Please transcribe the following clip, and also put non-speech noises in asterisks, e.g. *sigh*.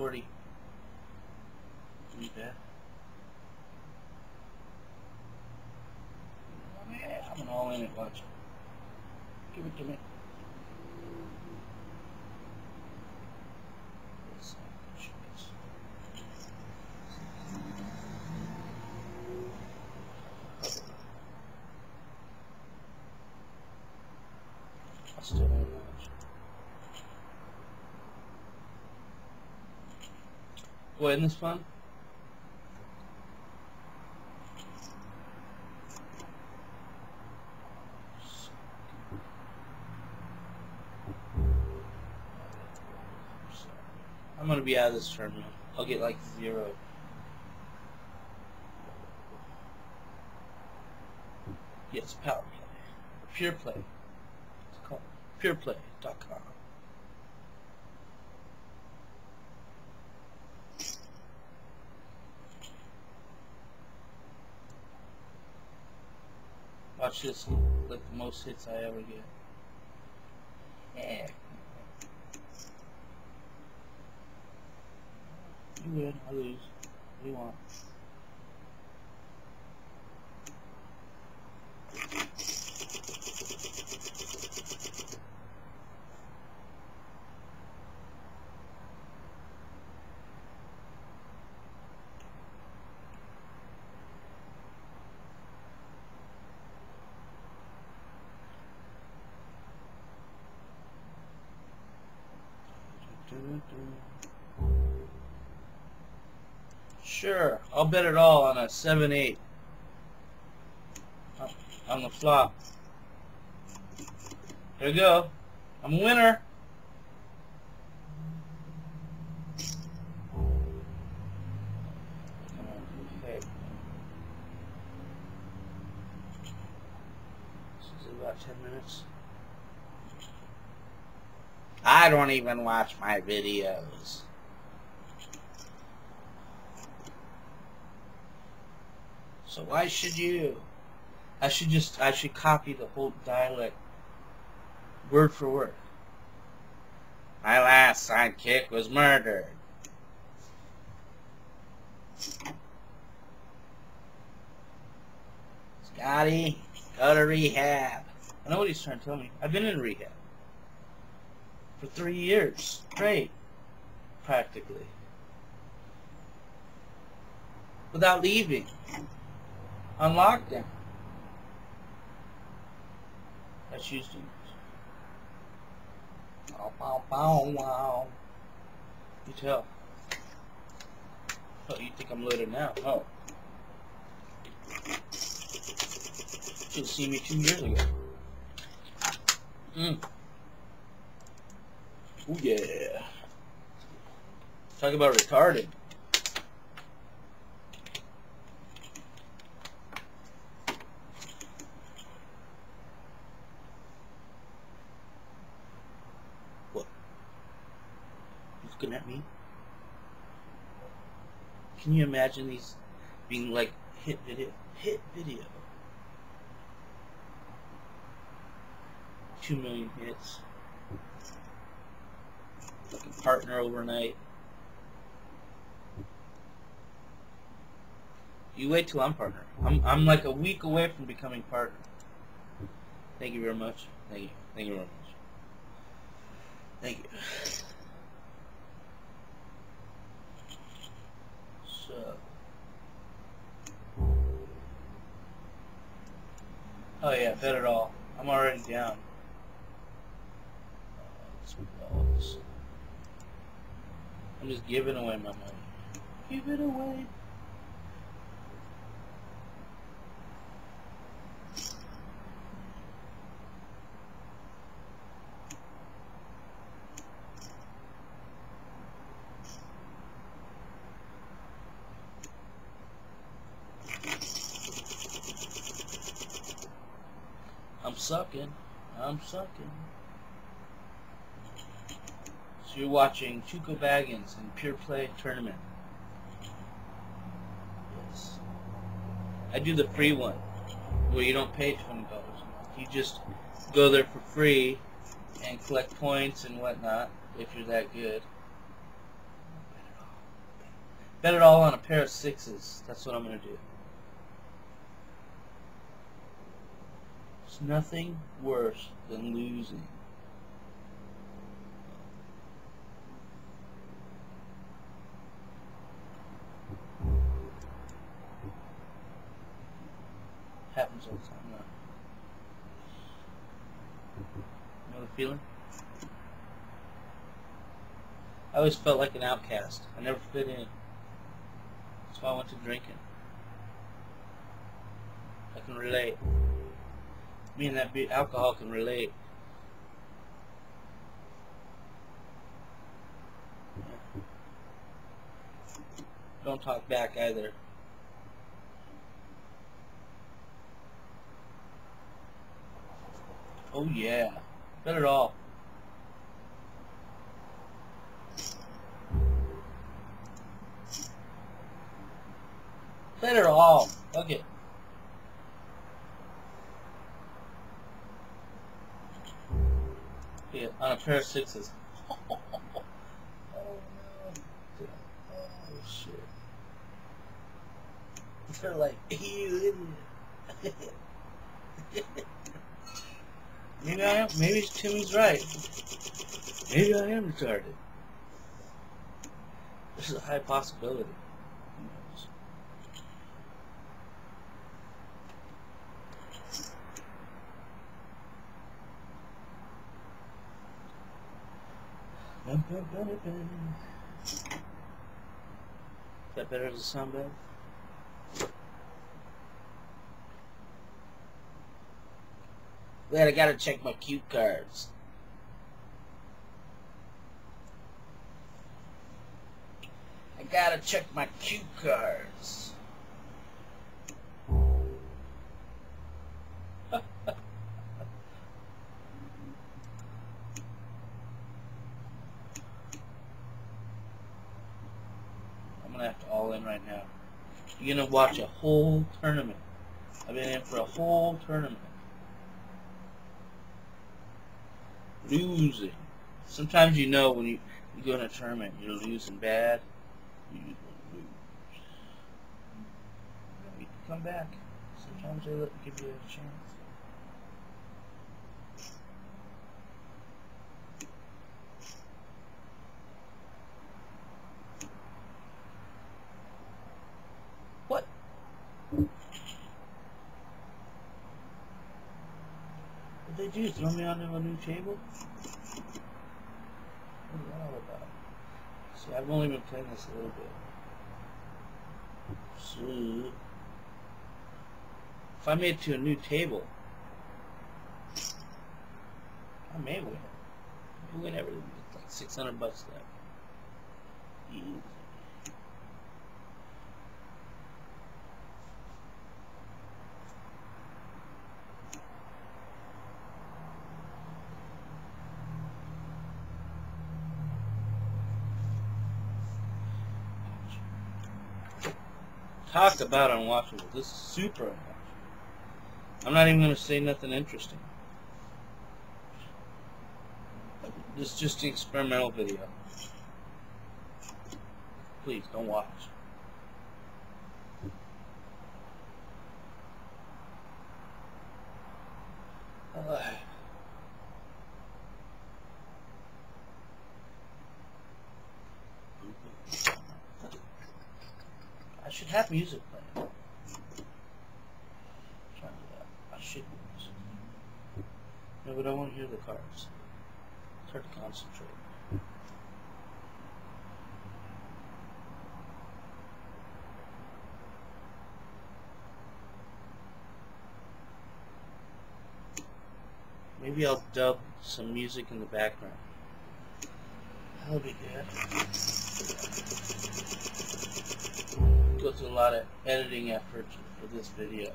40. Pretty bad. I'm all in it, watch. Give it to me. Still isn't this fun? I'm gonna be out of this tournament. I'll get like zero. Yes, power play. Pure play. It's called Watch this, like the most hits I ever get. Yeah. You win, I lose. What do you want? Sure, I'll bet it all on a 7-8. On the flop. There we go. I'm a winner. Okay. This is about 10 minutes. I don't even watch my videos. So why should you? I should just, I should copy the whole dialect word for word. My last sidekick was murdered. Scotty, go to rehab. I know what he's trying to tell me. I've been in rehab. For three years. Straight. Practically. Without leaving on lockdown. That's Houston. Bow, bow, bow, wow. You tell. Oh, you think I'm loaded now? Oh. Have seen me two years ago. Mm. Oh yeah. Talk about retarded. What looking at me. Can you imagine these being like hit video? Hit video. Two million hits. Partner overnight. You wait till I'm partner. I'm I'm like a week away from becoming partner. Thank you very much. Thank you. Thank you very much. Thank you. So. Oh yeah, bet it all. I'm already down. Uh, I'm just giving away my money. Give it away. I'm sucking. I'm sucking. So you're watching Tuco Baggins in Pure Play Tournament. Yes. I do the free one, where you don't pay $20. You just go there for free and collect points and whatnot, if you're that good. Bet it all on a pair of sixes. That's what I'm going to do. There's nothing worse than losing. Happens all the time. No. You know the feeling? I always felt like an outcast. I never fit in. That's why I went to drinking. I can relate. Me and that alcohol can relate. Don't talk back either. Oh yeah. Bet it all. Bet it all. Fuck it. Yeah, on a pair of sixes. *laughs* oh no. Oh shit. They're like, *laughs* you idiot. *laughs* maybe I am, maybe Timmy's right. Maybe I am retarded. This is a high possibility. Is that better as a sound bed? Wait, I gotta check my cue cards. I gotta check my cue cards. *laughs* I'm gonna have to all in right now. You're gonna watch a whole tournament. I've been in for a whole tournament. Losing. Sometimes you know when you, you go in a tournament, you're losing bad. You lose. You come back. Sometimes they give you a chance. What? They do? Throw me onto a new table? What is that all about? See, I've only been playing this a little bit. So, if I made it to a new table, I may win. I win everything. Like 600 bucks left. Easy. Talk about unwatchable. This is super unwatchable. I'm not even going to say nothing interesting. This is just an experimental video. Please, don't watch. Uh, I should have music playing. Try to do that. I should music. No, but I want to hear the cards. It's to concentrate. Maybe I'll dub some music in the background. That'll be good. Go through a lot of editing effort for this video.